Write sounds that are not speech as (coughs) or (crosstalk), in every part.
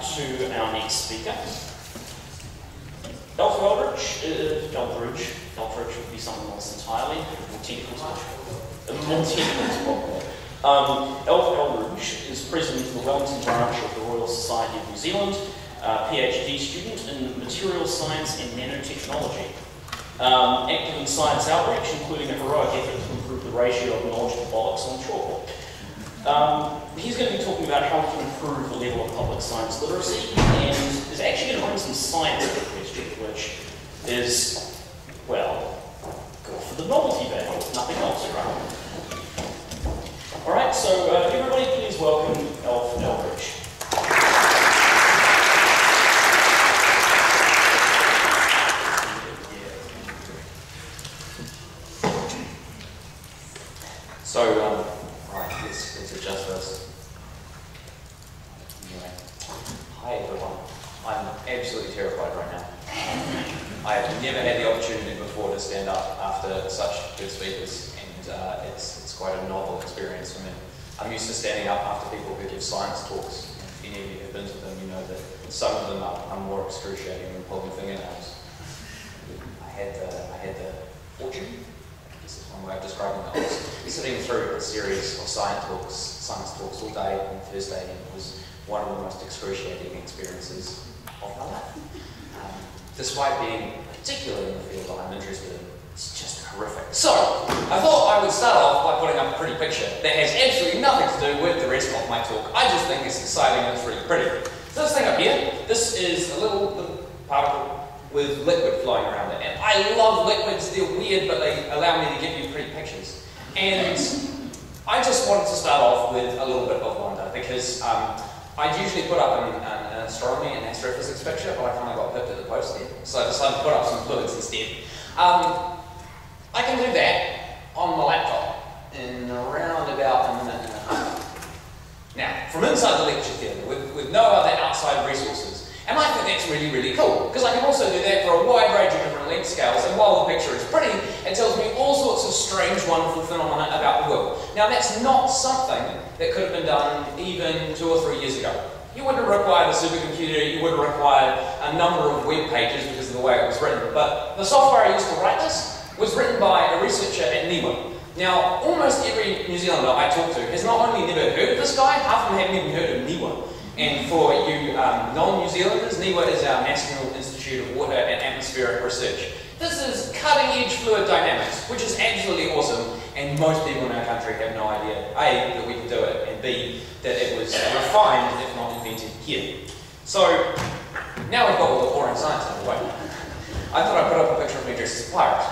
to our next speaker. Elf Eldridge, uh, Eldridge, Eldridge would be someone else entirely, more technical. Uh, more technical um, Elf Eldridge is president of the Wellington branch of the Royal Society of New Zealand, PhD student in material science and nanotechnology. Um, active in science outreach, including a heroic effort to improve the ratio of knowledge to bollocks on chalkboard. Um, he's going to be talking about how to improve the level of public science literacy and is actually going to bring some science to the question, which is, well, good for the novelty value, nothing else, right? All right, so uh, everybody please welcome Elf Eldridge. So, um, right, let's, let's adjust this. Anyway. Hi everyone. I'm absolutely terrified right now. Um, I have never had the opportunity before to stand up after such good speakers, and uh, it's, it's quite a novel experience for me. I'm used to standing up after people who give science talks. If any of you have been to them, you know that some of them are, are more excruciating than pulling fingernails. I had the, I had the fortune this is one way of describing it. I was sitting through a series of science talks, science talks all day on Thursday, and it was one of the most excruciating experiences of my life. Um, despite being particularly in the field that I'm interested in, it's just horrific. So, I thought I would start off by putting up a pretty picture that has absolutely nothing to do with the rest of my talk. I just think it's exciting and it's really pretty. So this thing up here, this is a little, particle with liquid flowing around it. And I love liquids, they're weird, but they allow me to give you pretty pictures. And I just wanted to start off with a little bit of wonder because um, I'd usually put up an, an, astronomy and astrophysics picture, but I kind of got pipped at the post there. So I decided to put up some fluids instead. Um, I can do that on my laptop in around about a minute and a half. Now, from inside the lecture theatre, with, with no other outside resources, and I think that's really, really cool, because I can also do that for a wide range of different length scales, and while the picture is pretty, it tells me all sorts of strange, wonderful phenomena about the world. Now, that's not something that could have been done even two or three years ago. You wouldn't have required a supercomputer, you would have required a number of web pages because of the way it was written. But the software I used to write this was written by a researcher at NIWA. Now, almost every New Zealander I talk to has not only never heard of this guy, half of them haven't even heard of NIWA. And for you um, non-New Zealanders, NIWA is our National Institute of Water and Atmospheric Research. This is cutting-edge fluid dynamics, which is absolutely awesome, and most people in our country have no idea, A, that we can do it, and B, that it was refined, if not invented, here. So, now we've got all the boring science out the way. I thought I'd put up a picture of me dressed as a pirate.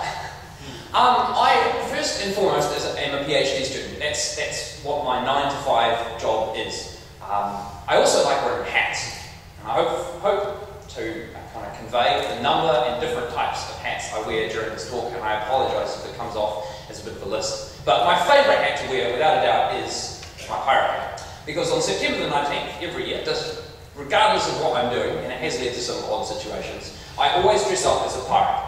Um, I, first and foremost, am a PhD student. That's, that's what my 9 to 5 job is. Um, I also like wearing hats. And I hope, hope to kind of convey the number and different types of hats I wear during this talk, and I apologise if it comes off as a bit of a list. But my favourite hat to wear, without a doubt, is my pirate hat. Because on September the 19th, every year, just regardless of what I'm doing, and it has led to some odd situations, I always dress up as a pirate.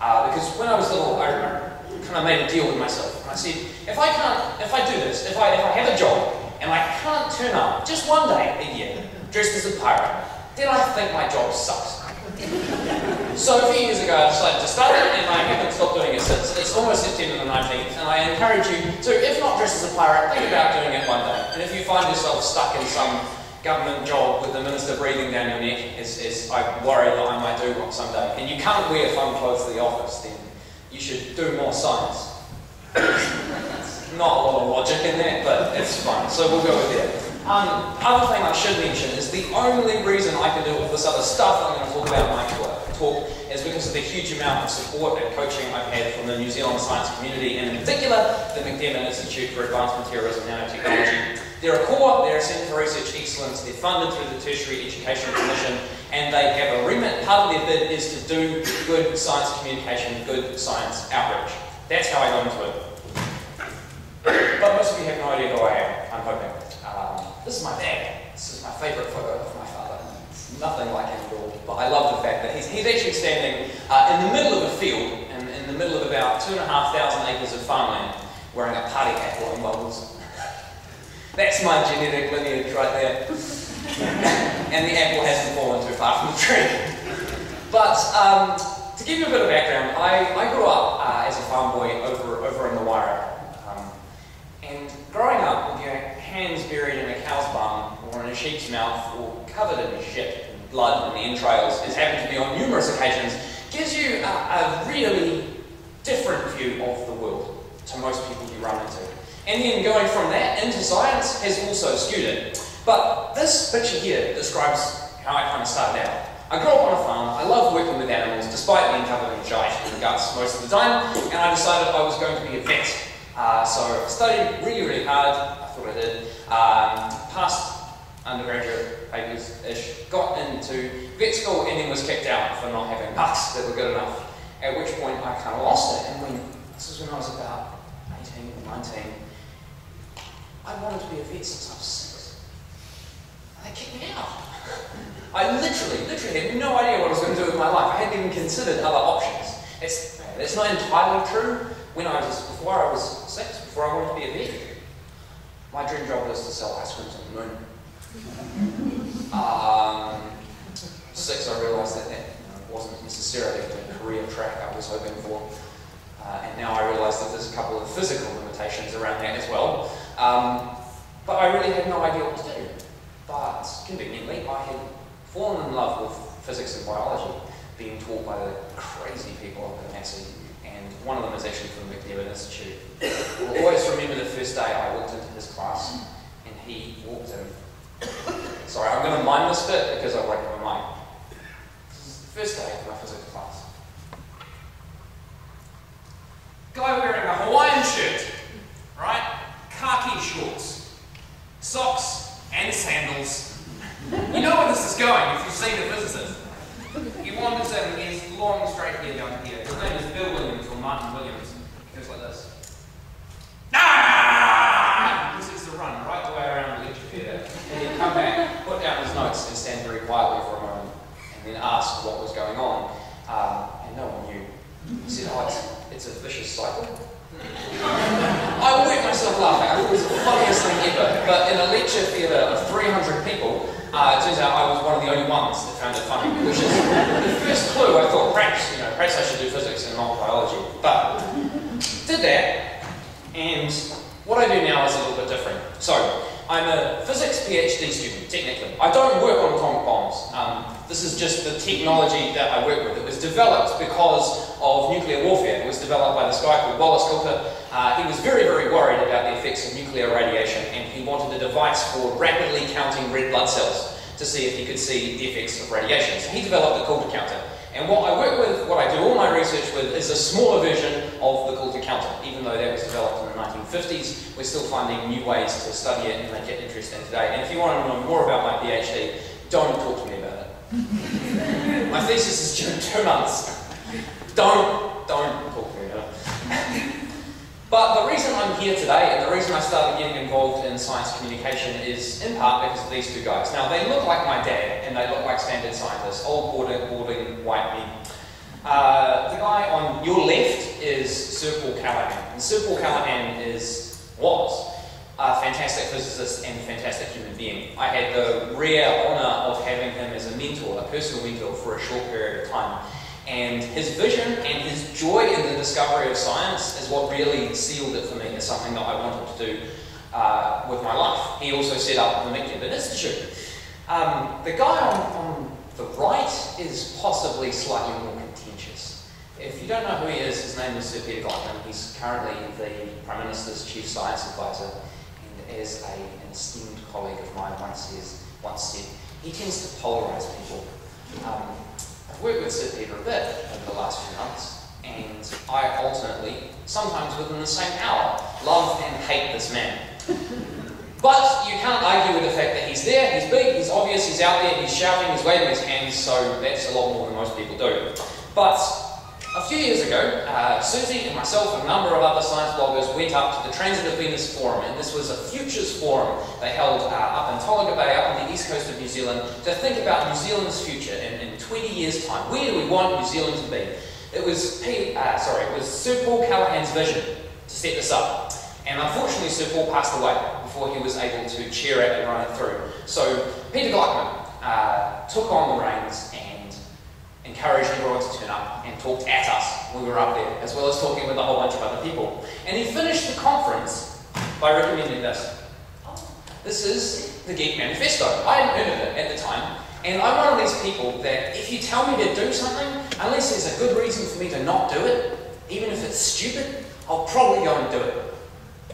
Uh, because when I was little, I remember, kind of made a deal with myself. And I said, if I can't, if I do this, if I, if I have a job, and I can't turn up just one day a year dressed as a pirate, then I think my job sucks. So a few years ago I decided to start it and I haven't stopped doing it since. It's almost September the 19th and I encourage you to, if not dress as a pirate, think about doing it one day. And if you find yourself stuck in some government job with the minister breathing down your neck, as, as I worry that I might do one someday, and you can't wear fun clothes to the office, then you should do more science (coughs) not a lot of logic in that, but it's fine, so we'll go with that. Um, other thing I should mention is the only reason I can do all this other stuff I'm going to talk about my talk is because of the huge amount of support and coaching I've had from the New Zealand science community, and in particular, the McDiarmid Institute for Advanced Materials and Nanotechnology. They're a core, they're a Centre for Research Excellence, they're funded through the Tertiary Education Commission, and they have a remit, part of their bid is to do good science communication, good science outreach. That's how I got into it. But most of you have no idea who I am, I'm hoping. Um, this is my dad. This is my favourite photo of my father. It's nothing like him at all, but I love the fact that he's, he's actually standing uh, in the middle of a field, in, in the middle of about two and a half thousand acres of farmland, wearing a party hat blowing bubbles. (laughs) That's my genetic lineage right there. (laughs) and the apple hasn't fallen too far from the tree. (laughs) But um, to give you a bit of background, I, I grew up uh, as a farm boy over, over in the Wairau. Um, and growing up hands buried in a cow's bum or in a sheep's mouth or covered in shit and blood and the entrails, as happened to me on numerous occasions, gives you a, a really different view of the world to most people you run into. And then going from that into science has also skewed it. But this picture here describes how I kind of started out. I grew up on a farm, I love working with animals, despite being covered in shite and guts most of the time, and I decided I was going to be a vet. Uh, so I studied really, really hard, I did, um, passed undergraduate papers-ish, got into vet school and then was kicked out for not having marks that were good enough, at which point I kind of lost it, and when, this was when I was about 18 or 19, I wanted to be a vet since I was six. And they kicked me out. (laughs) I literally, literally had no idea what I was going to do with my life. I hadn't even considered other options. It's, it's not entirely true. When I was, before I was six, before I wanted to be a vet, my dream job was to sell ice creams on the moon. (laughs) Um, six, I realised that that wasn't necessarily the career track I was hoping for. Uh, and now I realise that there's a couple of physical limitations around that as well. Um, but I really had no idea what to do. But conveniently, I had fallen in love with physics and biology, being taught by the crazy people at Massey, and one of them is actually from the McDiarmid Institute. I'll always remember the first day I walked into his class, and he walked in. Sorry, I'm going to mime this bit because I won't my mind. This is the first day of my physics class. Guy wearing a Hawaiian shirt, right? Khaki shorts, socks, and sandals you know where this is going if you've seen the physicist. He wanders in, has long straight hair down here. His name is Bill Williams or Martin Williams. He goes like this. Ah! He starts the run right the way around the lecture theatre. And he'd come back, put down his notes and stand very quietly for a moment and then ask what was going on. Um, and no one knew. He said, oh, it's, it's a vicious cycle. (laughs) I wet myself laughing. I thought it was the funniest thing ever. But in a lecture theatre of 300 people, uh, it turns out I was one of the only ones that found it funny, which is the first clue. I thought, perhaps, you know, perhaps I should do physics and not biology. But did that, and what I do now is a little bit different. So, I'm a physics PhD student, technically. I don't work on atomic bombs. Um, this is just the technology that I work with. It was developed because of nuclear warfare. It was developed by this guy called Wallace Coulter. Uh, he was very, very worried about the effects of nuclear radiation, and he wanted a device for rapidly counting red blood cells to see if he could see the effects of radiation. So he developed the Coulter counter. And what I work with, what I do all my research with, is a smaller version of the Coulter counter. Even though that was developed in the 1950s, we're still finding new ways to study it and make it interesting today. And if you want to know more about my PhD, don't talk to me about it. (laughs) my thesis is due in two months. Don't, don't talk to me about it. But the reason I'm here today and the reason I started getting involved in science communication is in part because of these two guys. Now, they look like my dad and they look like standard scientists, old boarding, boarding white men. Uh, the guy on your left is Sir Paul Callaghan. And Sir Paul Callaghan is, was, a fantastic physicist and a fantastic human being. I had the rare honour of having him as a mentor, a personal mentor, for a short period of time. And his vision and his joy in the discovery of science is what really sealed it for me as something that I wanted to do uh, with my life. He also set up the McDiarmid Institute. Um, the guy on, on the right is possibly slightly more contentious. If you don't know who he is, his name is Sir Peter Gluckman. He's currently the Prime Minister's Chief Science Advisor, and as a, an esteemed colleague of mine once, says, once said, he tends to polarise people. Um, I've worked with Sir Peter a bit over the last few months, and I alternately, sometimes within the same hour, love and hate this man. (laughs) But you can't argue with the fact that he's there, he's big, he's obvious, he's out there, he's shouting, he's waving his hands, so that's a lot more than most people do. But a few years ago, uh, Susie and myself and a number of other science bloggers went up to the Transit of Venus Forum, and this was a futures forum they held uh, up in Tolaga Bay, up on the east coast of New Zealand, to think about New Zealand's future in, in 20 years' time. Where do we want New Zealand to be? It was P, uh, sorry, it was Sir Paul Callaghan's vision to set this up. And unfortunately, Sir Paul passed away before he was able to chair it and run it through. So Peter Gluckman uh, took on the reins and encouraged everyone to turn up and talked at us when we were up there, as well as talking with a whole bunch of other people. And he finished the conference by recommending this. This is the Geek Manifesto. I hadn't heard of it at the time, and I'm one of these people that if you tell me to do something, unless there's a good reason for me to not do it, even if it's stupid, I'll probably go and do it.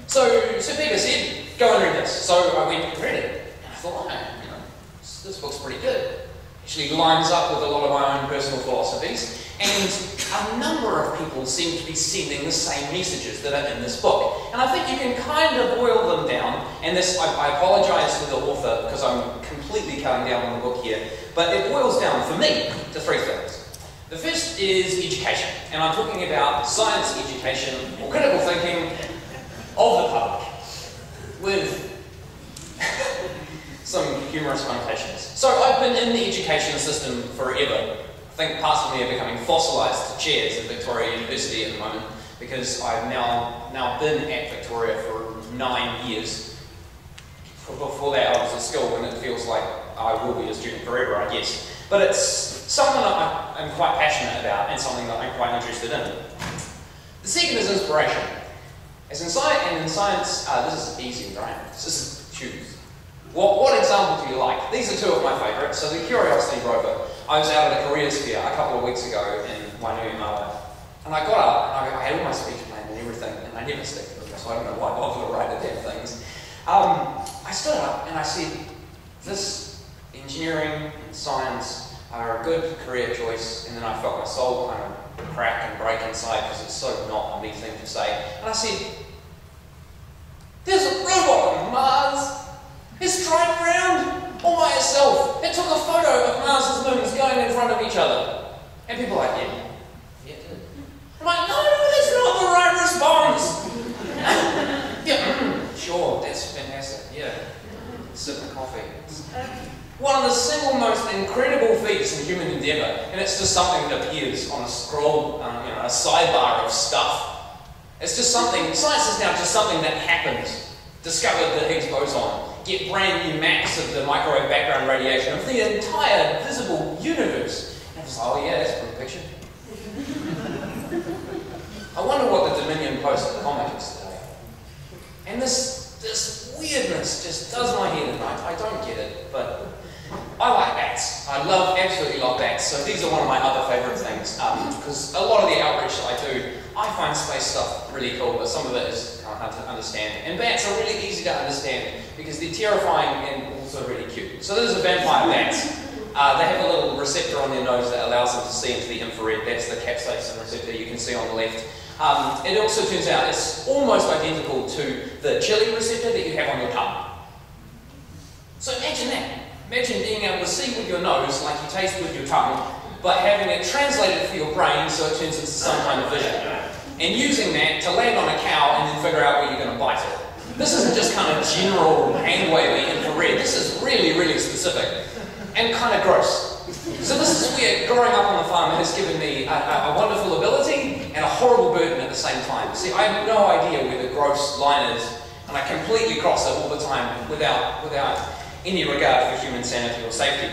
So Sir Peter said, go and read this. So I went and read it, and I thought, oh, you know, this book's pretty good. Actually lines up with a lot of my own personal philosophies, and a number of people seem to be sending the same messages that are in this book. And I think you can kind of boil them down, and this, I, I apologise to the author because I'm completely cutting down on the book here, but it boils down for me to three things. The first is education, and I'm talking about science education or critical thinking of the public with humorous connotations. So I've been in the education system forever. I think parts of me are becoming fossilised to chairs at Victoria University at the moment because I've now, now been at Victoria for nine years. Before that I was at school and it feels like I will be a student forever, I guess. But it's something that I'm quite passionate about and something that I'm quite interested in. The second is inspiration. As in science, and in science, uh, this is easy, right? This is choose. What, what example do you like? These are two of my favourites. So the Curiosity rover. I was out at a careers fair a couple of weeks ago in Wainuiomata, and I got up and I, I had all my speech planned and everything, and I never stick to them, so I don't know why I bother to write damn things. Um, I stood up and I said, "This engineering and science are a good career choice," and then I felt my soul kind of crack and break inside because it's so not a me thing to say. And I said, There's a robot on Mars. It's driving around all by itself. It took a photo of Mars's moons going in front of each other. And people are like, Yeah, yeah. I'm like, No, that's not the right response. (laughs) yeah, sure, that's fantastic. Yeah, sip my coffee one of the single most incredible feats in human endeavour, and it's just something that appears on a scroll, um, you know, a sidebar of stuff. It's just something, science is now just something that happens. Discovered the Higgs boson, get brand new maps of the microwave background radiation of the entire visible universe. And it's like, oh yeah, that's a pretty picture. I wonder what the Dominion Post comic is today. And this, this weirdness just does my head in. I, I don't get it, but I like bats. I love, absolutely love bats. So these are one of my other favourite things. Because um, a lot of the outreach that I do, I find space stuff really cool, but some of it is kind of hard to understand. And bats are really easy to understand because they're terrifying and also really cute. So this is a vampire bat. Uh, they have a little receptor on their nose that allows them to see into the infrared. That's the capsaicin receptor you can see on the left. Um, it also turns out it's almost identical to the chili receptor that you have on your tongue. So imagine that. Imagine being able to see with your nose like you taste with your tongue, but having it translated for your brain so it turns into some kind of vision. And using that to land on a cow and then figure out where you're going to bite it. This isn't just kind of general hand wavy infrared. This is really, really specific and kind of gross. So this is where growing up on the farm has given me a, a, a, wonderful ability and a horrible burden at the same time. See, I have no idea where the gross line is, and I completely cross it all the time without, without any regard for human sanity or safety.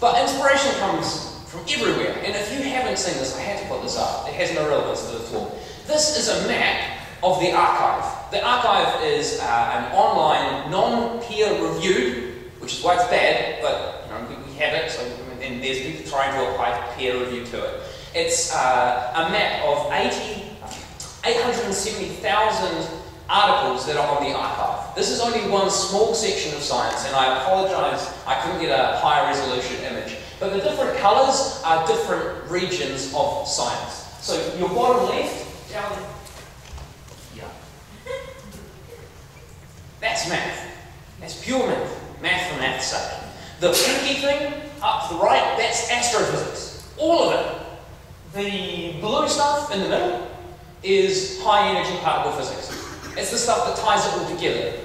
But inspiration comes from everywhere, and if you haven't seen this, I had to put this up. It has no relevance to the talk. This is a map of the arXiv. The arXiv is uh, an online, non-peer reviewed, which is why it's bad, but you know, we, have it, so and there's people trying to apply peer review to it. It's uh, a map of 80, 870,000 articles that are on the arXiv. This is only one small section of science, and I apologize, I couldn't get a higher resolution image. But the different colors are different regions of science. So your bottom left, yeah. (laughs) That's math. That's pure math. Math for math's sake. The pinky thing up to the right, that's astrophysics. All of it. The blue stuff in the middle is high energy particle physics. It's the stuff that ties it all together.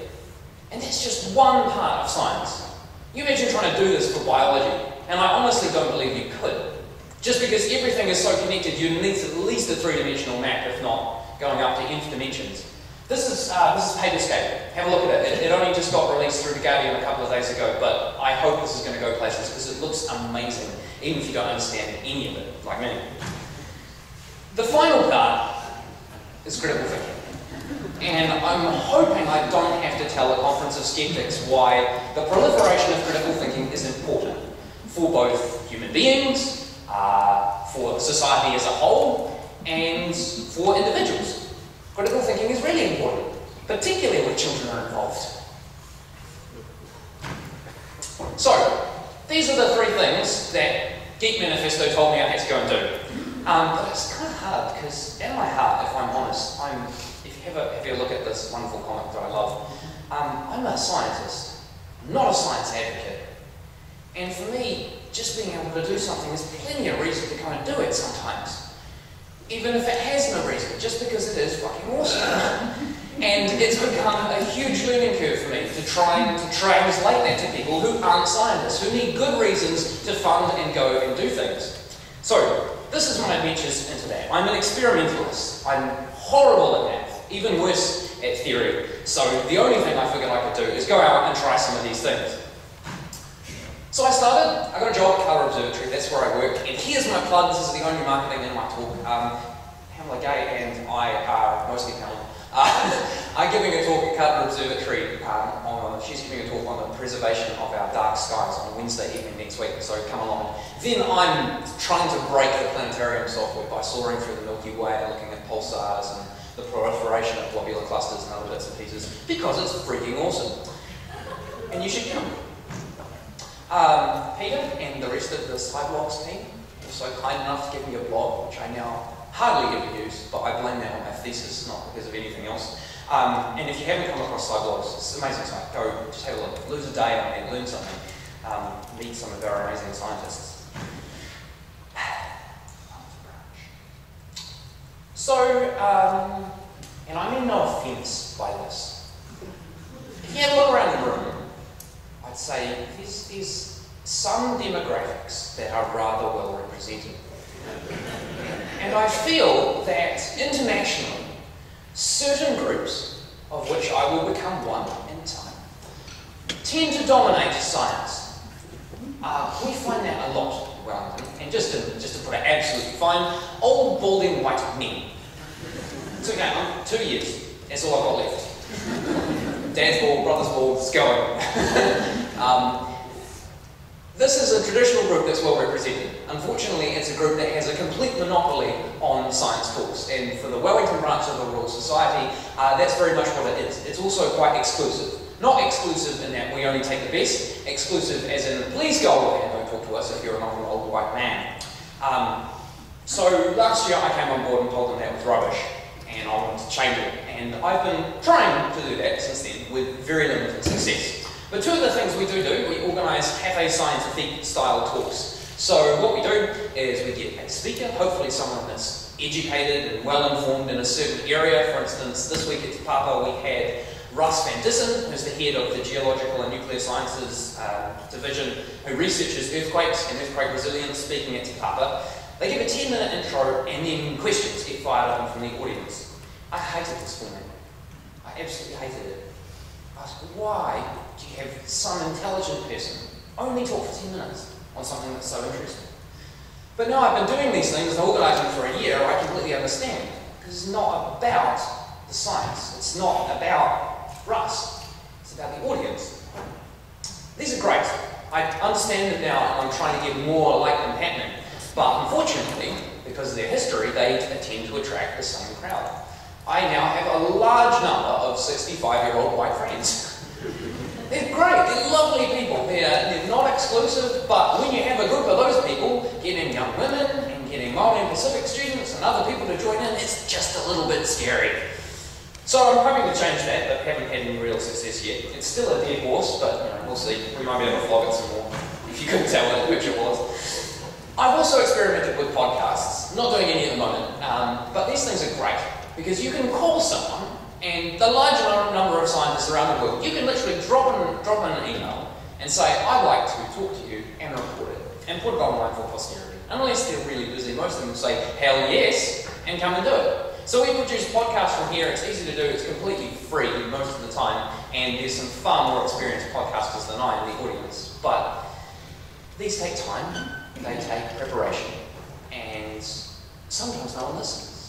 And that's just one part of science. You imagine trying to do this for biology, and I honestly don't believe you could. Just because everything is so connected, you need at least a three-dimensional map, if not going up to nth dimensions. This is, uh, this is Paperscape. Have a look at it. it. It only just got released through The Guardian a couple of days ago, but I hope this is going to go places because it looks amazing, even if you don't understand any of it, like me. The final part is critical thinking. And I'm hoping I don't have to tell a conference of skeptics why the proliferation of critical thinking is important for both human beings, uh, for society as a whole, and for individuals. Critical thinking is really important, particularly when children are involved. So, these are the three things that Geek Manifesto told me I had to go and do. Um, but it's kind of hard because, in my heart, if I'm honest, I'm have a, have a look at this wonderful comic that I love. Um, I'm a scientist, not a science advocate. And for me, just being able to do something is plenty of reason to kind of do it sometimes. Even if it has no reason, just because it is fucking awesome. (laughs) and it's become a huge learning curve for me to try and to translate that to people who aren't scientists, who need good reasons to fund and go and do things. So, this is my adventures into that. I'm an experimentalist. I'm horrible at math even worse at theory. So the only thing I figured I could do is go out and try some of these things. So I started, I got a job at Carter Observatory, that's where I work, and here's my plug, this is the only marketing in my talk. Um, Pamela Gay and I are, mostly Pamela, (laughs) uh, I'm giving a talk at Carter Observatory, um, on, she's giving a talk on the preservation of our dark skies on Wednesday evening next week, so come along. Then I'm trying to break the planetarium software by soaring through the Milky Way and looking at pulsars and the proliferation of globular clusters and other bits and pieces because it's freaking awesome. And you should come. Um, Peter and the rest of the Sciblogs team were so kind enough to give me a blog, which I now hardly ever use, but I blame that on my thesis, not because of anything else. Um, and if you haven't come across Sciblogs, it's an amazing site. Go, just have a look. Lose a day on it, learn something. Um, meet some of our amazing scientists. So, um, and I mean no offence by this. If you have a look around the room, Say there's, there's some demographics that are rather well represented. And I feel that internationally, certain groups, of which I will become one in time, tend to dominate science. Uh, we find that a lot in Wellington. And just to, just to put it absolutely fine, old balding white men it's okay, I'm two years. That's all I've got left. Dad's ball, brother's ball, it's going. (laughs) um, this is a traditional group that's well represented. Unfortunately, it's a group that has a complete monopoly on science talks, and for the Wellington branch of the Royal Society, uh, that's very much what it is. It's also quite exclusive. Not exclusive in that we only take the best, exclusive as in, please go away and don't talk to us if you're not an old white man. Um, so last year I came on board and told them that was rubbish and I wanted to change it. And I've been trying to do that since then with very limited success. But two of the things we do do, we organise cafe scientific style talks. So what we do is we get a speaker, hopefully someone that's educated and well informed in a certain area. For instance, this week at Papa we had Russ Van Dissen, who's the head of the Geological and Nuclear Sciences uh, Division, who researches earthquakes and earthquake resilience, speaking at Papa. They give a 10 minute intro and then questions get fired up from the audience. I hated this format. I absolutely hated it. I asked, why do you have some intelligent person only talk for 10 minutes on something that's so interesting? But now I've been doing these things and organising for a year, I completely understand. Because it's not about the science. It's not about Russ. It's about the audience. These are great. I understand it now and I'm trying to get more like them happening. But unfortunately, because of their history, they tend to attract the same crowd. I now have a large number of 65-year-old white friends. They're great, they're lovely people. They're, they're not exclusive, but when you have a group of those people, getting young women and getting Māori and Pacific students and other people to join in, it's just a little bit scary. So I'm hoping to change that, but haven't had any real success yet. It's still a dead horse, but you know, we'll see. We might be able to flog it some more, if you couldn't tell which it was. I've also experimented with podcasts, not doing any at the moment, um, but these things are great because you can call someone, and the large number of scientists around the world, you can literally drop an, drop in an email and say, I'd like to talk to you and record it and put it online for posterity. Unless they're really busy, most of them say, hell yes, and come and do it. So we produce podcasts from here. It's easy to do. It's completely free most of the time, and there's some far more experienced podcasters than I in the audience. But these take time. They take preparation, and sometimes no one listens.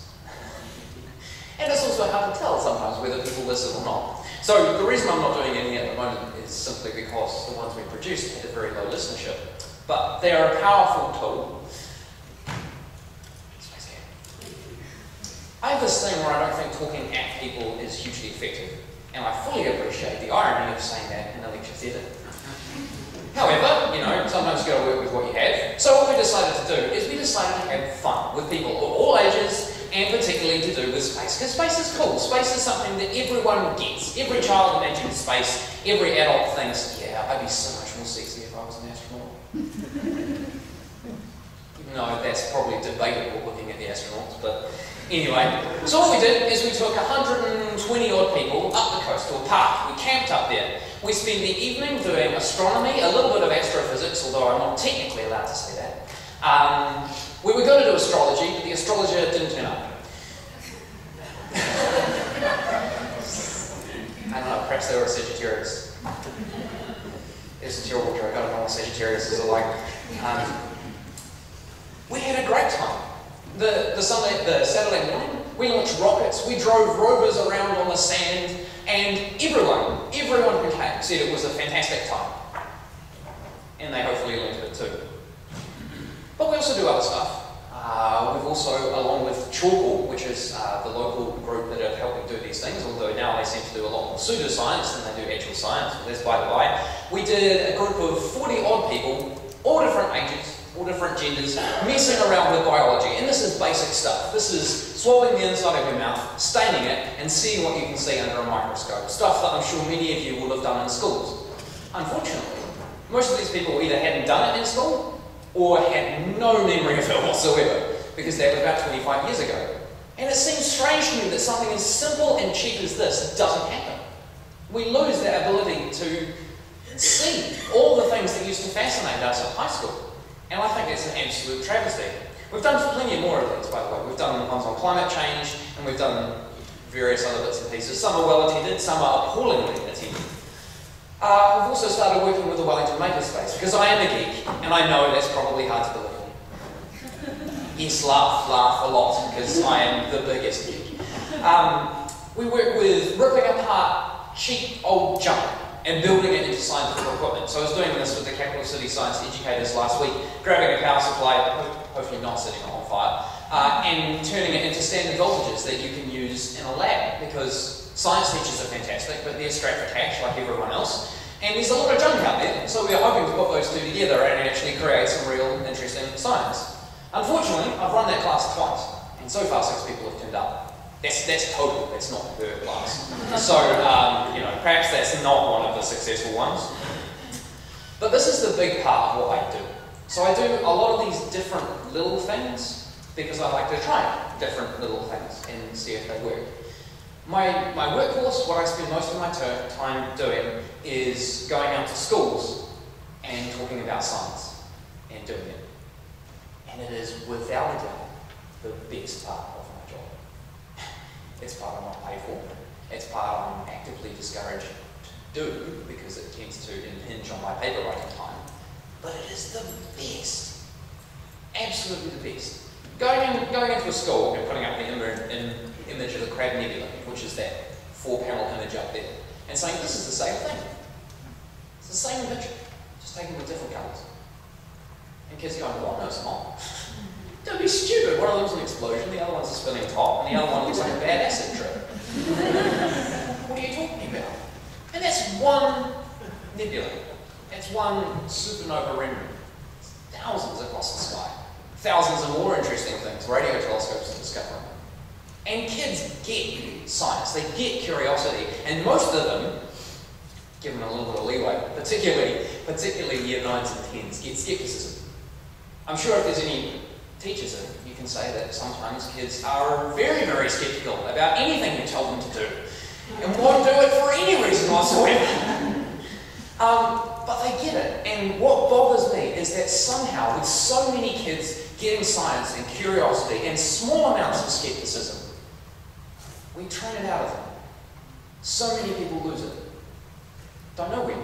And it's also hard to tell sometimes whether people listen or not. So the reason I'm not doing any at the moment is simply because the ones we produced had a very low listenership. But they are a powerful tool I have this thing where I don't think talking at people is hugely effective, and I fully appreciate the irony of saying that in a lecture theatre. However, you know, sometimes you've got to work with what you have. So what we decided to do is we decided to have fun with people of all ages, and particularly to do with space. Because space is cool. Space is something that everyone gets. Every child imagines space. Every adult thinks, yeah, I'd be so much more sexy if I was an astronaut. (laughs) Even though that's probably debatable looking at the astronauts, but Anyway, so what we did is we took 120 odd people up the coast to a park. We camped up there. We spent the evening doing astronomy, a little bit of astrophysics, although I'm not technically allowed to say that. Um, we were going to do astrology, but the astrologer didn't turn up. I don't know, perhaps they were a Sagittarius. It's terrible joke, I don't know what Sagittarius is like. Um, we had a great time. The, the Sunday, the Saturday morning, we launched rockets. We drove rovers around on the sand, and everyone, everyone who came said it was a fantastic time. And they hopefully learned it too. But we also do other stuff. Uh, we've also, along with Chalkle, which is uh, the local group that are helping do these things, although now they seem to do a lot more pseudoscience than they do actual science, but that's by the by, we did a group of 40 odd people, all different ages, all different genders, messing around with biology. And this is basic stuff. This is swallowing the inside of your mouth, staining it, and seeing what you can see under a microscope. Stuff that I'm sure many of you will have done in schools. Unfortunately, most of these people either hadn't done it in school or had no memory of it whatsoever, because that was about 25 years ago. And it seems strange to me that something as simple and cheap as this doesn't happen. We lose that ability to see all the things that used to fascinate us at high school. And I think it's an absolute travesty. We've done plenty more of these, by the way. We've done ones on climate change, and we've done various other bits and pieces. Some are well attended, some are appallingly attended. Uh, we've also started working with the Wellington Makerspace, because I am a geek, and I know that's probably hard to believe. yes, laugh, laugh a lot, because I am the biggest geek. Um, we work with ripping apart cheap old junk and building it into scientific equipment. So I was doing this with the Capital City Science Educators last week, grabbing a power supply, hopefully not setting it on fire, uh, and turning it into standard voltages that you can use in a lab, because science teachers are fantastic, but they're strapped for cash like everyone else. And there's a lot of junk out there, so we're hoping to put those two together and actually create some real interesting science. Unfortunately, I've run that class twice, and so far six people have turned up. That's, that's total, that's not per class. (laughs) So, um, you know, perhaps that's not one of the successful ones. But this is the big part of what I do. So I do a lot of these different little things because I like to try different little things and see if they work. My, my workforce, what I spend most of my time doing is going out to schools and talking about science and doing it. And it is without a doubt the best part of my job. (laughs) it's part I'm not paid for. It's part I'm actively discouraged to do because it tends to impinge on my paper writing time. But it is the best. Absolutely the best. Going, in, going into a school and putting up the in, image of the Crab Nebula, which is that four-panel image up there, and saying, this is the same thing. It's the same image, just taken with different colours. And kids going, what? No, it's not. (laughs) Don't be stupid. One of them's an explosion, the other one's a spinning top, and the other one looks like a bad acid trip. (laughs) what are you talking about? And that's one nebula. That's one supernova rendering. Thousands across the sky. Thousands of more interesting things radio telescopes are discovering. And kids get science, they get curiosity, and most of them, given a little bit of leeway, particularly, particularly year 9s and 10s, get skepticism. I'm sure if there's any teaches it, you can say that sometimes kids are very, very skeptical about anything you tell them to do and won't do it for any reason whatsoever. (laughs) um, but they get it. And what bothers me is that somehow, with so many kids getting science and curiosity and small amounts of skepticism, We train it out of them. So many people lose it. Don't know when.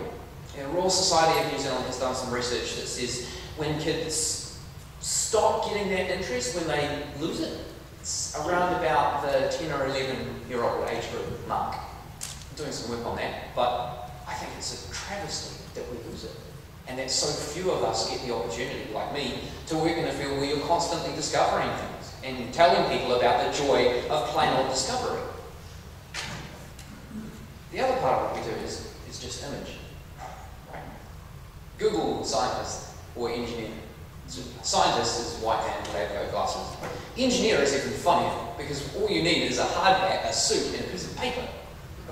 The Royal Society of New Zealand has done some research that says when kids stop getting that interest, when they lose it, it's around about the 10 or 11 year old age group mark. I'm doing some work on that, but I think it's a travesty that we lose it. And that so few of us get the opportunity, like me, to work in a field where you're constantly discovering things and telling people about the joy of plain old discovery. The other part of what we do is, is just image. Google scientist or engineer. Scientist is white man, lab coat, glasses. Engineer is even funnier because all you need is a hard hat, a suit, and a piece of paper.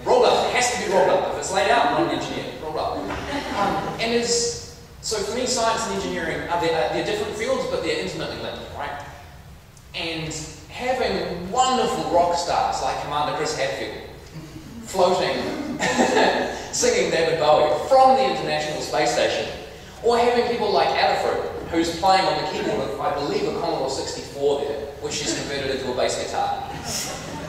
Rolled up. It has to be rolled up. If it's laid out, I'm not an engineer. Rolled up. Um, and is so for me, science and engineering are they're, they're different fields, but they're intimately linked, right? And having wonderful rock stars like Commander Chris Hadfield floating, (laughs) singing David Bowie from the International Space Station, or having people like Adafruit, who's playing on the keyboard of, I believe, a Commodore 64 there, which she's converted into a bass guitar.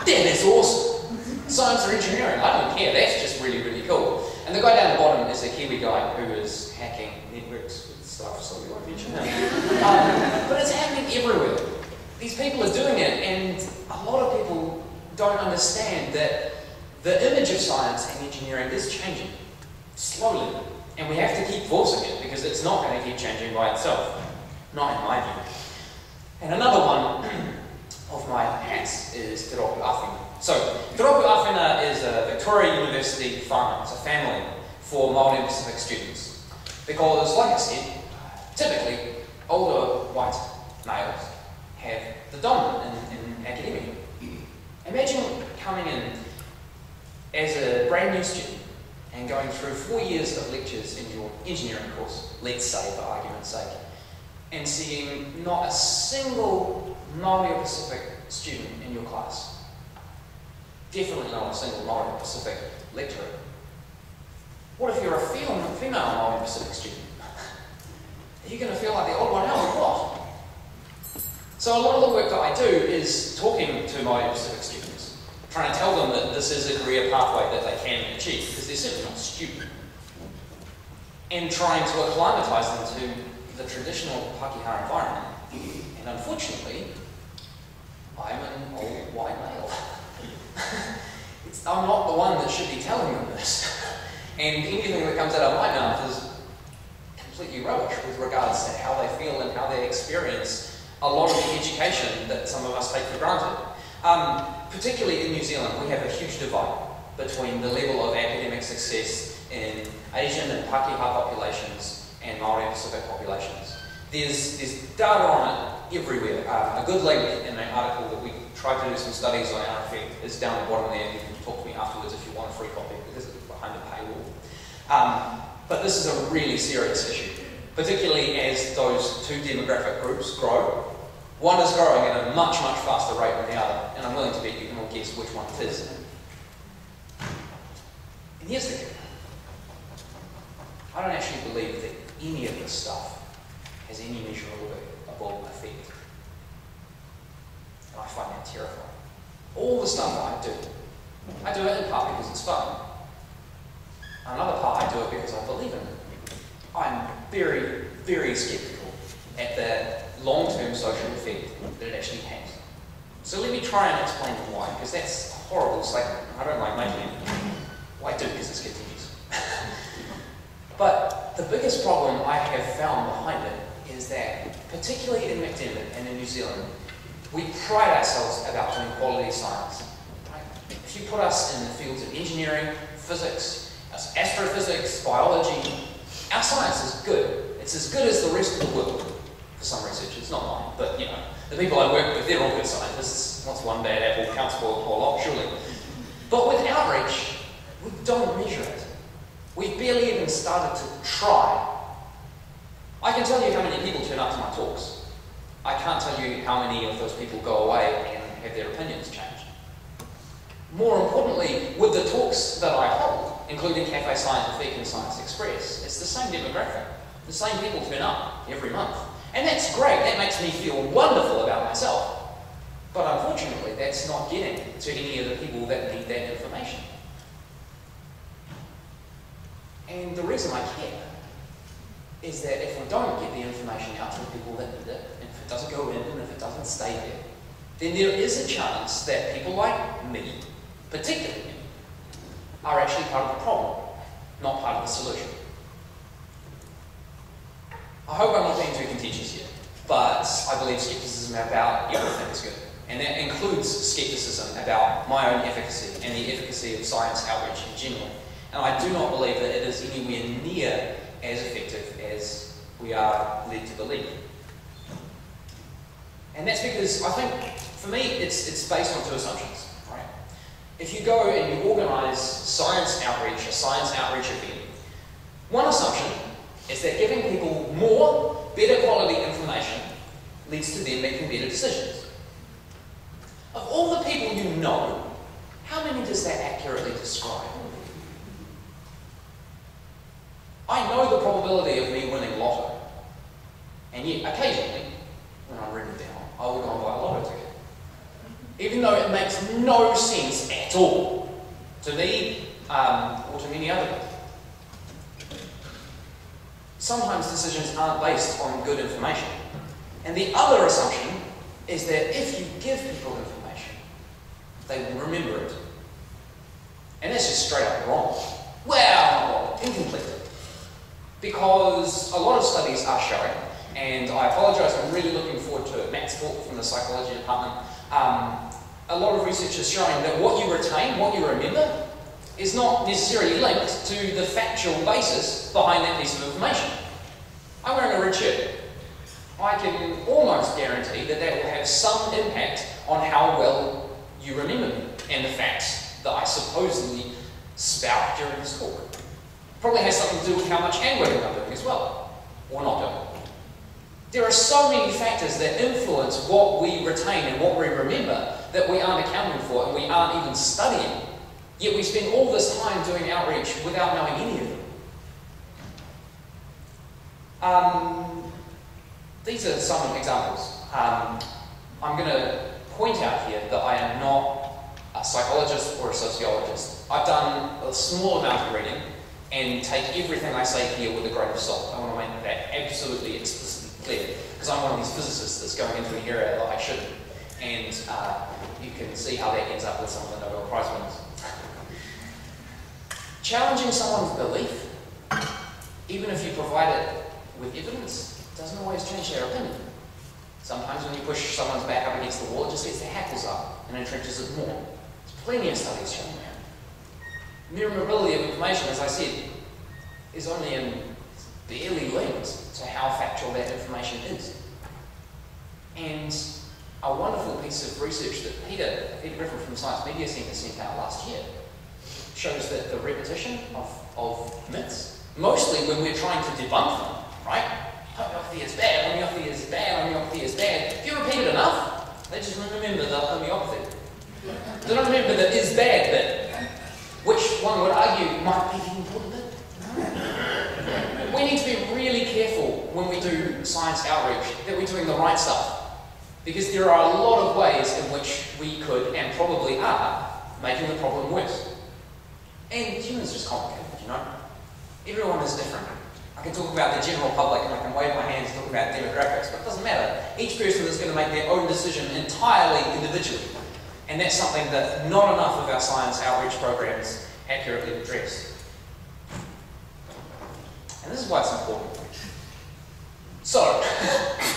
Then that's awesome. Science or engineering, I don't care, that's just really, really cool. And the guy down the bottom is a Kiwi guy who is hacking networks with stuff, so we won't mention him. (laughs) um, but it's happening everywhere. These people are doing it, and a lot of people don't understand that the image of science and engineering is changing slowly, and we have to keep forcing it because it's not going to keep changing by itself. Not in my view. And another one (clears throat) of my hats is Te Āwhina. So, Te Āwhina is a Victoria University farm. It's a family for Māori and Pacific students. Because, like I said, typically older white males have the dominant in, in academia. Imagine coming in as a brand new student and going through four years of lectures in your engineering course, let's say for argument's sake, and seeing not a single Māori or Pacific student in your class. Definitely not a single Māori or Pacific lecturer. What if you're a female, female Māori Pacific student? (laughs) Are you going to feel like the odd one out or what? So a lot of the work that I do is talking to my Pacific students, trying to tell them that this is a career pathway that they can achieve, because they're certainly not stupid, and trying to acclimatise them to the traditional Pākehā environment. And unfortunately, I'm an old white male. (laughs) I'm not the one that should be telling them this. (laughs) And anything that comes out of my mouth is completely rubbish with regards to how they feel and how they experience a lot of the education that some of us take for granted. Um, particularly in New Zealand, we have a huge divide between the level of academic success in Asian and Pākehā populations and Māori and Pacific populations. There's, there's data on it everywhere. Uh, a good link in an article that we tried to do some studies on our effect is down the bottom there. You can talk to me afterwards if you want a free copy because it's behind a paywall. Um, but this is a really serious issue, particularly as those two demographic groups grow. One is growing at a much, much faster rate than the other, and I'm willing to bet you can all guess which one it is. And here's the thing. I don't actually believe that any of this stuff has any measurable effect. And I find that terrifying. All the stuff that I do, I do it in part because it's fun. Another part I do it because I believe in it. I'm very, very skeptical at the long-term social effect that it actually has. So let me try and explain why, because that's horrible statement. I don't like making it. Well, I do because it's contagious. (laughs) but the biggest problem I have found behind it is that, particularly in McDiarmid and in New Zealand, we pride ourselves about doing quality science. Right? If you put us in the fields of engineering, physics, astrophysics, biology, our science is good. It's as good as the rest of the world for some researchers, It's not mine, but you know, the people I work with, they're all good scientists. What's one bad apple counts for a whole lot, surely. But with outreach, we don't measure it. We've barely even started to try. I can tell you how many people turn up to my talks. I can't tell you how many of those people go away and have their opinions changed. More importantly, with the talks that I hold, including Cafe Scientifique and Science Express, it's the same demographic. The same people turn up every month. And that's great. That makes me feel wonderful about myself. But unfortunately, that's not getting to any of the people that need that information. And the reason I care is that if we don't get the information out to the people that need it, and if it doesn't go in and if it doesn't stay there, then there is a chance that people like me, particularly are actually part of the problem, not part of the solution. I hope I'm not being too contentious here, but I believe skepticism about everything is good. And that includes skepticism about my own efficacy and the efficacy of science outreach in general. And I do not believe that it is anywhere near as effective as we are led to believe. And that's because I think, for me, it's, it's based on two assumptions. If you go and you organise science outreach, a science outreach event, one assumption is that giving people more, better quality information leads to them making better decisions. Of all the people you know, how many does that accurately describe? I know the probability of me winning lotto, and yet occasionally, when I'm written down, I will go and buy a lotto ticket. Even though it makes no sense at to me um, or to many other people. Sometimes decisions aren't based on good information. And the other assumption is that if you give people information, they will remember it. And that's just straight up wrong. Well, incomplete. Because a lot of studies are showing, and I apologise, I'm really looking forward to Matt's talk from the psychology department. Um, a lot of research is showing that what you retain, what you remember, is not necessarily linked to the factual basis behind that piece of information. I'm wearing a red shirt. I can almost guarantee that that will have some impact on how well you remember me and the facts that I supposedly spout during this talk. Probably has something to do with how much handwriting I'm doing as well, or not doing. There are so many factors that influence what we retain and what we remember that we aren't accounting for and we aren't even studying. Yet we spend all this time doing outreach without knowing any of them. Um, these are some examples. Um, I'm going to point out here that I am not a psychologist or a sociologist. I've done a small amount of reading and take everything I say here with a grain of salt. I want to make that absolutely explicitly clear because I'm one of these physicists that's going into an area that I shouldn't. And uh, you can see how that ends up with some of the Nobel Prize winners. Challenging someone's belief, even if you provide it with evidence, doesn't always change their opinion. Sometimes when you push someone's back up against the wall, it just gets their hackles up and entrenches it more. There's plenty of studies showing that. Memorability of information, as I said, is only in barely linked to how factual that information is. And a wonderful piece of research that Peter, Peter Griffin from Science Media Centre sent out last year shows that the repetition of, of myths, mostly when we're trying to debunk them, right? Homeopathy is bad, homeopathy is bad, homeopathy is bad. If you repeat it enough, they just remember the homeopathy. They don't remember the is bad bit, which one would argue might be the important bit. We need to be really careful when we do science outreach that we're doing the right stuff. Because there are a lot of ways in which we could, and probably are, making the problem worse. And humans are just complicated, you know? Everyone is different. I can talk about the general public and I can wave my hands and talk about demographics, but it doesn't matter. Each person is going to make their own decision entirely individually. And that's something that not enough of our science outreach programs accurately address. And this is why it's important. So,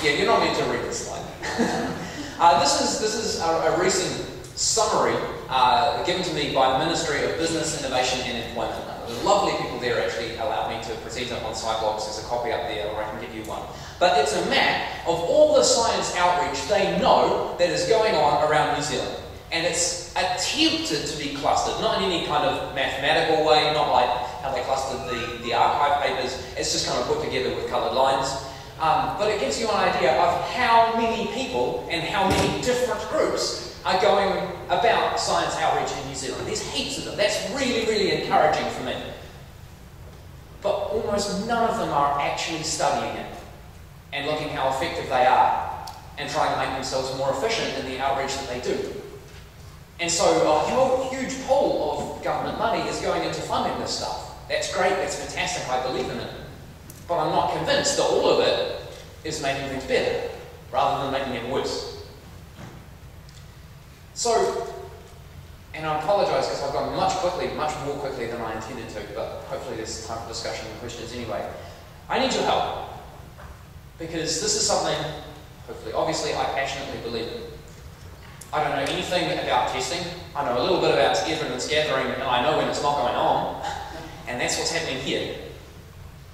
yeah, you're not meant to read this slide. (laughs) uh, this is, this is a, a recent summary uh, given to me by the Ministry of Business, Innovation and Employment. The lovely people there actually allowed me to present it on Sciblogs. There's a copy up there, or I can give you one. But it's a map of all the science outreach they know that is going on around New Zealand. And it's attempted to be clustered, not in any kind of mathematical way, not like how they clustered the, the arXiv papers. It's just kind of put together with coloured lines. Um, but it gives you an idea of how many people and how many different groups are going about science outreach in New Zealand. There's heaps of them. That's really, really encouraging for me. But almost none of them are actually studying it and looking how effective they are. and trying to make themselves more efficient in the outreach that they do. And so a huge pool of government money is going into funding this stuff. That's great, that's fantastic, I believe in it. But I'm not convinced that all of it is making things better, rather than making it worse. So, and I apologise because I've gone much quickly, much more quickly than I intended to, but hopefully there's time for discussion and questions anyway. I need your help. Because this is something, hopefully, obviously I passionately believe in. I don't know anything about testing. I know a little bit about evidence gathering, and I know when it's not going on, (laughs) and that's what's happening here.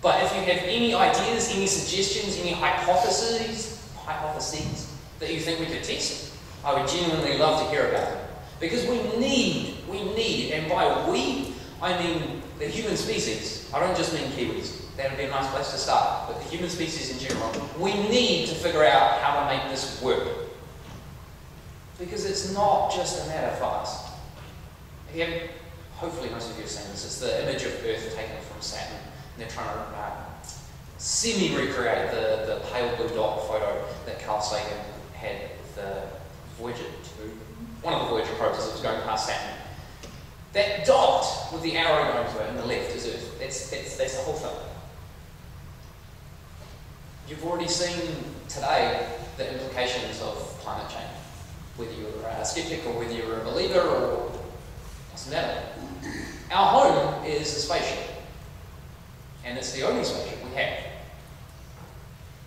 But if you have any ideas, any suggestions, any hypotheses, hypotheses that you think we could test, I would genuinely love to hear about them. Because we need, we need, and by we, I mean the human species. I don't just mean Kiwis. That would be a nice place to start. But the human species in general, we need to figure out how to make this work. Because it's not just a matter for us. Again, hopefully most of you have seen this. It's the image of Earth taken from Saturn. And they're trying to uh, semi-recreate the, the pale blue dot photo that Carl Sagan had with the Voyager 2, one of the Voyager probes that was going past Saturn. That dot with the arrow going to it on the left is Earth. That's, that's, that's the whole thing. You've already seen today the implications of climate change, whether you're a skeptic or whether you're a believer or doesn't matter. Our home is a spaceship, and it's the only spaceship we have.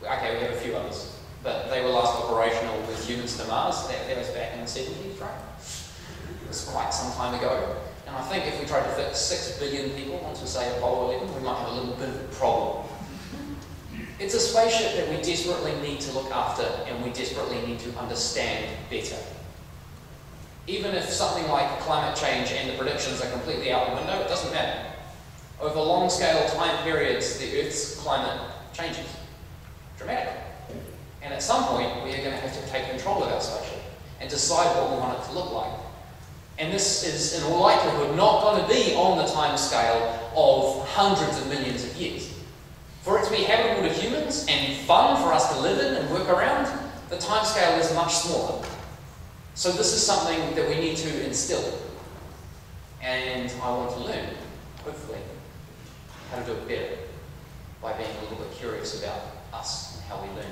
Okay, we have a few others, but they were last operational with humans to Mars. That, that was back in the 70s, right? It was quite some time ago. And I think if we tried to fit six billion people onto, say, Apollo 11, we might have a little bit of a problem. It's a spaceship that we desperately need to look after and we desperately need to understand better. Even if something like climate change and the predictions are completely out the window, it doesn't matter. Over long scale time periods, the Earth's climate changes dramatically. And at some point, we are going to have to take control of our spaceship and decide what we want it to look like. And this is, in all likelihood, not going to be on the time scale of hundreds of millions of years. For it to be habitable to humans and fun for us to live in and work around, the time scale is much smaller. So this is something that we need to instill. And I want to learn, hopefully, how to do it better by being a little bit curious about us and how we learn.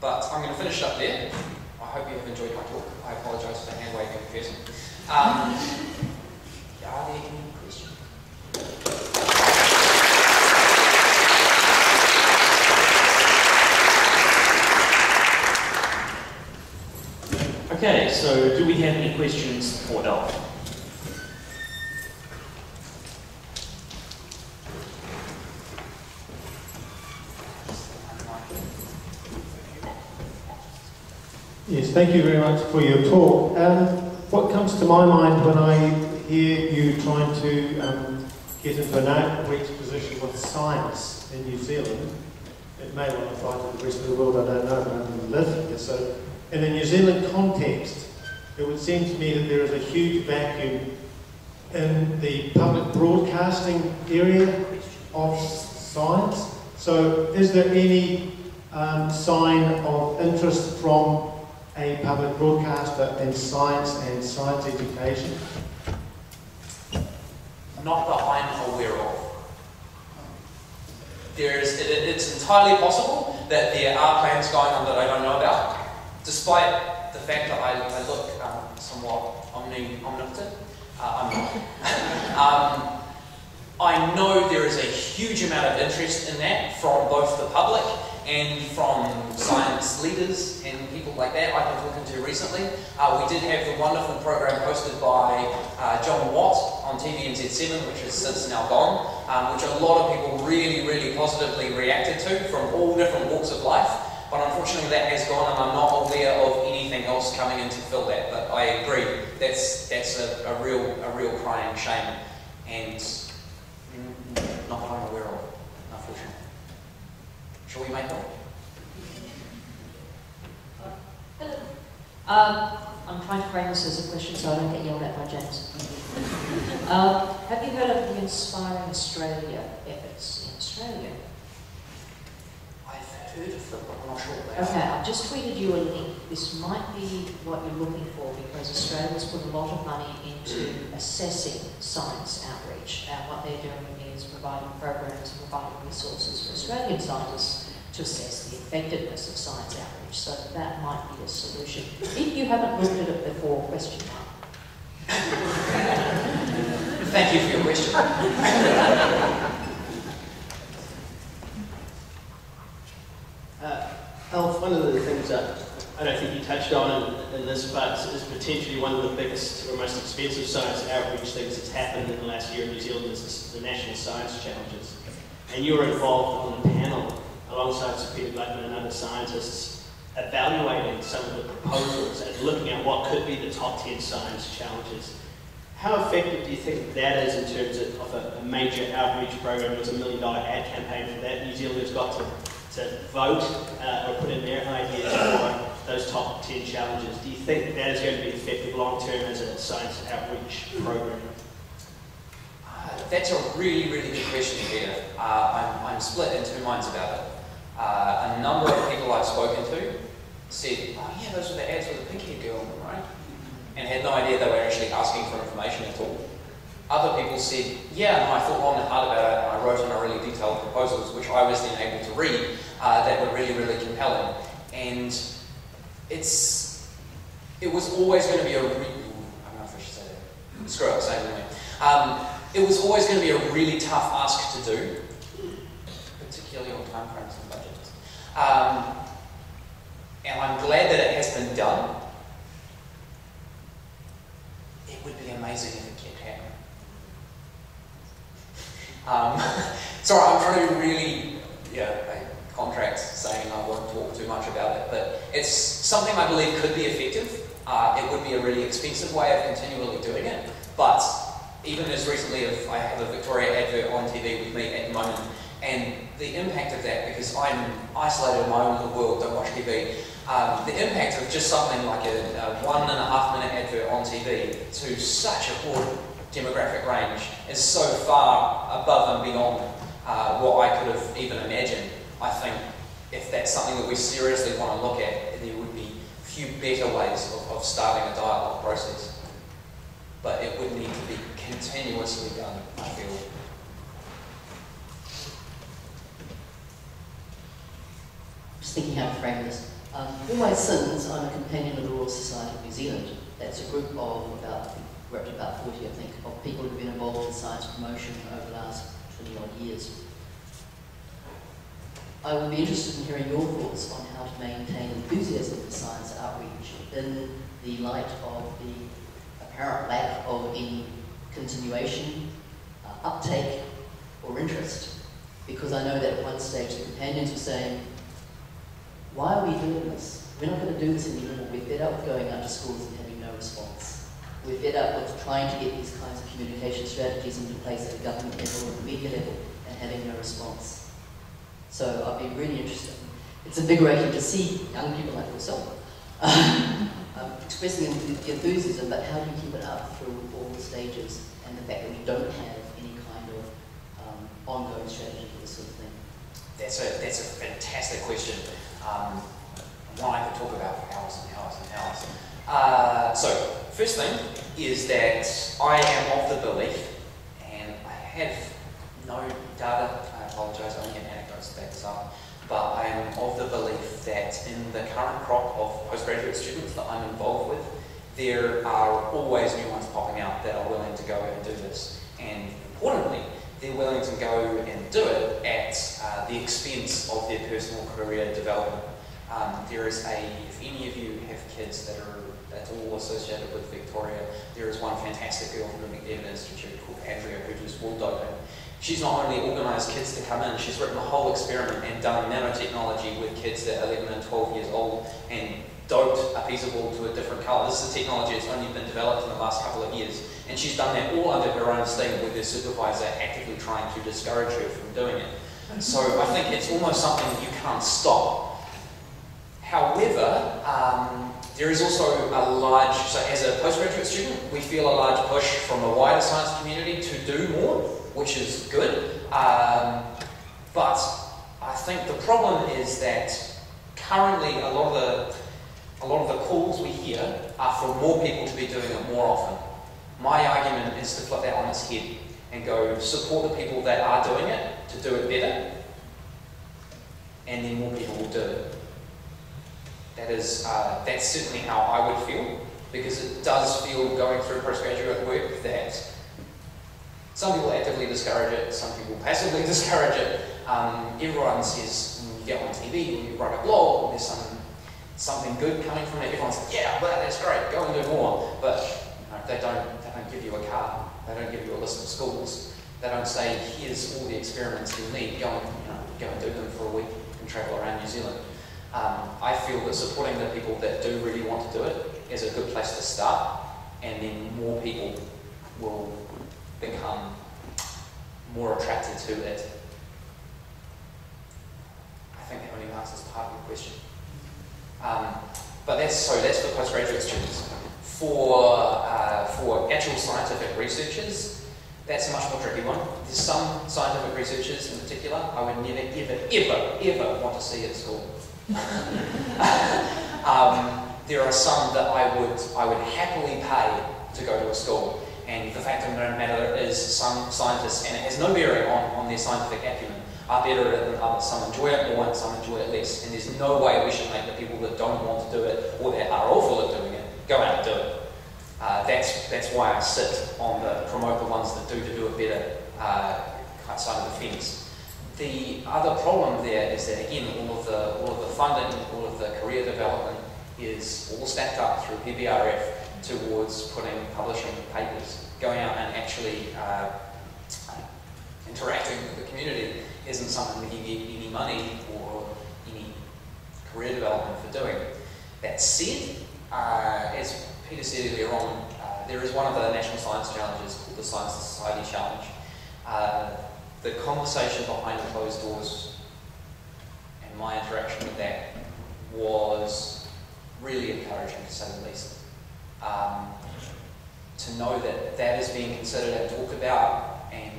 But I'm going to finish up there. I hope you have enjoyed my talk. I apologise for the hand waving person. Um, (laughs) are there any questions? Okay, so do we have any questions for Al? Thank you very much for your talk. Um, what comes to my mind when I hear you trying to um, get into an outreach position with science in New Zealand, it may well apply to the rest of the world, I don't know, but I live here. So, in a New Zealand context, it would seem to me that there is a huge vacuum in the public broadcasting area of science. So, is there any um, sign of interest from a public broadcaster in science and science education? Not that I'm aware of. There's, it, it's entirely possible that there are plans going on that I don't know about, despite the fact that I, I look um, somewhat omni, omnipotent. Uh, I'm not. (laughs) um, I know there is a huge amount of interest in that from both the public and from science leaders and people like that I've been talking to recently. Uh, we did have the wonderful program hosted by uh, John Watt on TVNZ7, which is since now gone, um, which a lot of people really, really positively reacted to from all different walks of life. But unfortunately that has gone and I'm not aware of anything else coming in to fill that. But I agree, that's, that's a, a real, a real crying shame. And not that I'm aware of. Shall we make one? Hello. Um, I'm trying to frame this as a question so I don't get yelled at by James. um, have you heard of the Inspiring Australia efforts in Australia? I've heard of them, but I'm not sure Okay. I've just tweeted you a link. This might be what you're looking for because Australia's put a lot of money into assessing science outreach. And what they're doing providing programs and providing resources for Australian scientists to assess the effectiveness of science outreach. So that might be a solution. If you haven't looked at it before, question mark. Thank you for your question. Uh, Elf, one of the things that I don't think you touched on in, in this, but is potentially one of the biggest or most expensive science outreach things that's happened in the last year in New Zealand is the National Science Challenges. And you were involved on the panel alongside Sir Peter Gluckman and other scientists evaluating some of the proposals and looking at what could be the top 10 science challenges. How effective do you think that is in terms of, of a, a major outreach program? Was a million dollar ad campaign for that. New Zealanders got to to vote uh, or put in their ideas for those top 10 challenges. Do you think that is going to be effective long term as a science outreach program? Uh, That's a really, really good question, Peter. Uh, I'm, I'm split in two minds about it. Uh, a number of people I've spoken to said, oh yeah, those were the ads with the pink haired girl, right? And had no idea they were actually asking for information at all. Other people said, yeah, no, I thought long and hard about it, and I wrote in a really detailed proposals, which I was then able to read, uh, that were really, really compelling. And it's, it was always going to be a, re- I don't know if I should say that. Screw it, say it anyway. Um, it was always going to be a really tough ask to do, particularly on time frames and budgets. Um, and I'm glad that it has been done. It would be amazing if it kept happening. Um, (laughs) sorry, I'm trying to really, yeah, a contract saying I won't talk too much about it's something I believe could be effective. Uh, it would be a really expensive way of continually doing it, but even as recently as I have a Victoria advert on TV with me at the moment, and the impact of that, because I'm isolated in my own little world, don't watch TV, um, the impact of just something like a, a one and a half minute advert on TV to such a broad demographic range is so far above and beyond uh, what I could have even imagined. I think if that's something that we seriously want to look at, there would be few better ways of, of starting a dialogue process. But it would need to be continuously done, I feel. Just thinking how to frame this. Um, my sins, I'm a companion of the Royal Society of New Zealand. That's a group of about, we're up to about 40, I think, of people who've been involved in science promotion over the last 20 odd years. I would be interested in hearing your thoughts on how to maintain enthusiasm for science outreach in the light of the apparent lack of any continuation, uh, uptake, or interest. Because I know that at one stage the companions were saying, why are we doing this? We're not going to do this anymore. We're fed up with going out to schools and having no response. We're fed up with trying to get these kinds of communication strategies into place at the government level and the media level and having no response. So I'd be really interested. It's invigorating to see young people like yourself (laughs) um, expressing enth- enthusiasm, but how do you keep it up through all the stages and the fact that we don't have any kind of um, ongoing strategy for this sort of thing? That's a, that's a fantastic question. Um, one I could talk about for hours and hours and hours. Uh, so, first thing is that I am of the belief, and I have no data, I apologise, I only have up, but I am of the belief that in the current crop of postgraduate students that I'm involved with, there are always new ones popping out that are willing to go and do this. And importantly, they're willing to go and do it at uh, the expense of their personal career development. Um, there is a, if any of you have kids that are at all associated with Victoria, there is one fantastic girl from the McDiarmid Institute called Andrea who does. She's not only organised kids to come in, she's written a whole experiment and done nanotechnology with kids that are 11 and 12 years old and doped a piece of wool to a different colour. This is a technology that's only been developed in the last couple of years. And she's done that all under her own steam with her supervisor actively trying to discourage her from doing it. So I think it's almost something you can't stop. However, um, there is also a large, so as a postgraduate student, we feel a large push from the wider science community to do more, which is good. Um, but I think the problem is that currently a lot of the a lot of the calls we hear are for more people to be doing it more often. My argument is to flip that on its head and go support the people that are doing it to do it better, and then more people will do it. That is, uh, that's certainly how I would feel, because it does feel going through postgraduate work that some people actively discourage it, some people passively (laughs) discourage it. Um, everyone says when you get on TV, when you write a blog, there's some something good coming from it. Everyone's like, yeah, well, that's great, go and do more. But you know, they don't they don't give you a car, they don't give you a list of schools, they don't say here's all the experiments you need, go and you know, go and do them for a week and travel around New Zealand. Um, I feel that supporting the people that do really want to do it is a good place to start, and then more people will become more attracted to it. I think that only answers part of your question. Um, but that's so that's for postgraduate students. For uh, for actual scientific researchers, that's a much more tricky one. There's some scientific researchers in particular I would never, ever, ever, ever want to see at school. (laughs) um, there are some that I would I would happily pay to go to a school. And the fact of the matter is some scientists, and it has no bearing on, on their scientific acumen, are better at it than others. Some enjoy it more and some enjoy it less. And there's no way we should make the people that don't want to do it or that are awful at doing it go out and do it. Uh, that's, that's why I sit on the promote the ones that do to do it better uh, side of the fence. The other problem there is that again, all of the all of the funding, all of the career development is all stacked up through PBRF towards putting publishing papers, going out and actually uh, interacting with the community isn't something that you get any money or any career development for doing. That said, uh, as Peter said earlier on, uh, there is one of the national science challenges called the Science Society Challenge. Uh, the conversation behind the closed doors and my interaction with that was really encouraging to say the least. Um, to know that that is being considered and talked about and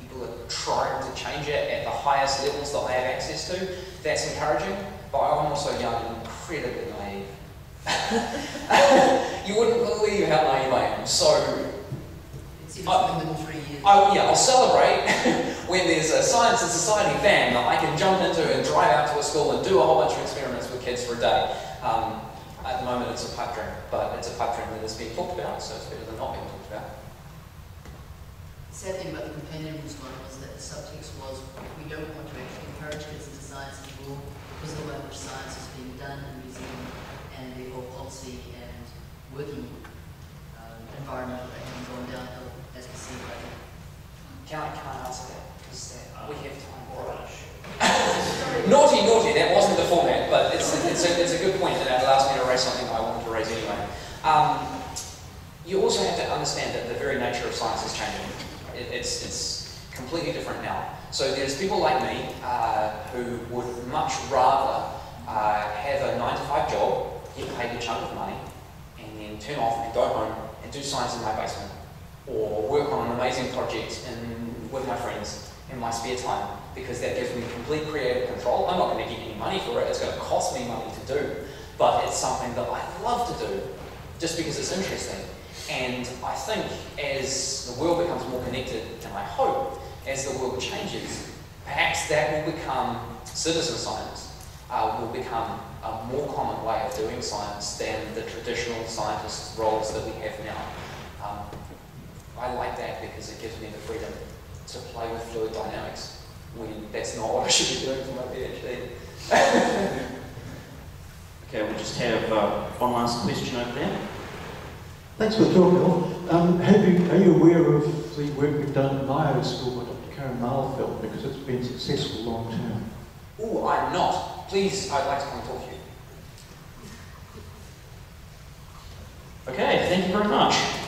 people are trying to change it at the highest levels that I have access to, that's encouraging. But I'm also young and incredibly naive. (laughs) you wouldn't believe how naive I am. So, It's even within three years. I, yeah, I'll celebrate (laughs) when there's a science and society van that I can jump into and drive out to a school and do a whole bunch of experiments with kids for a day. Um, at the moment, it's a pipe dream, but it's a pipe dream that is being talked about, so it's better than not being talked about. The sad thing about the companion one was that the subtext was we don't want to actually encourage kids into science anymore because of the way in which science is being done in New Zealand and the whole policy and working um, environment that has gone downhill as we see right now. Can I, can I answer that? Because we have time. naughty, naughty, that wasn't the format, but it's, it's, a, it's a good point it allows me to raise something I wanted to raise anyway. Um, you also have to understand that the very nature of science is changing. It, it's, it's completely different now. So there's people like me uh, who would much rather uh, have a 9 to 5 job, get paid a chunk of money, and then turn off and go home and do science in my basement, or work on an amazing project in, with my friends in my spare time because that gives me complete creative control. I'm not going to get any money for it, it's going to cost me money to do, but it's something that I love to do just because it's interesting. And I think as the world becomes more connected, and I hope as the world changes, perhaps that will become citizen science, uh, will become a more common way of doing science than the traditional scientist roles that we have now. Um, I like that because it gives me the freedom to play with fluid dynamics when that's not what I should be doing for my PhD. (laughs) Okay, we'll just have uh, one last question over there. Thanks for the talk, Bill. Um, have you, are you aware of the work we've done at Mayo School by Dr. Karen Malfeld because it's been successful long term? Oh, I'm not. Please, I'd like to come and talk to you. Okay, thank you very much.